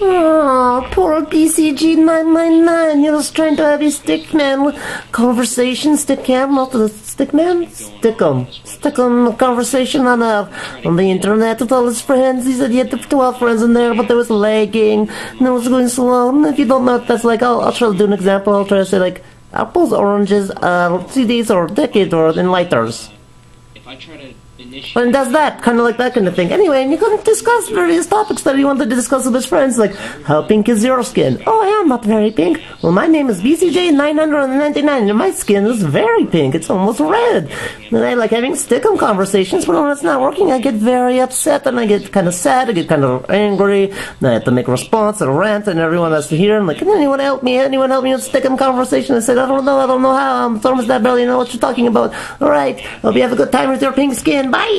Oh, poor BCJ999. He was trying to have his stickman conversation, stickman, not the stickman, Stickam, Stickam conversation on, uh, on the internet with all his friends. He said he had 12 friends in there, but there was lagging, and it was going slow. And if you don't know that's like, I'll, I'll try to do an example. I'll try to say, like, apples, oranges, uh, CDs, or decades, or then lighters. If I try to initiate. And does that, kind of like that kind of thing. Anyway, and you can discuss various topics that you wanted to discuss with his friends, like how pink is your skin? Oh, I am not very pink. Well, my name is BCJ999, and my skin is very pink. It's almost red. And I like having Stickam conversations, but when it's not working, I get very upset, and I get kind of sad, I get kind of angry, and I have to make a response and rant, and everyone has to hear. I'm like, can anyone help me? Anyone help me with Stickam conversation? I said, I don't know, I don't know how. I'm Thermostat barely know what you're talking about. All right, hope you have a good time with your pink skin. Bye.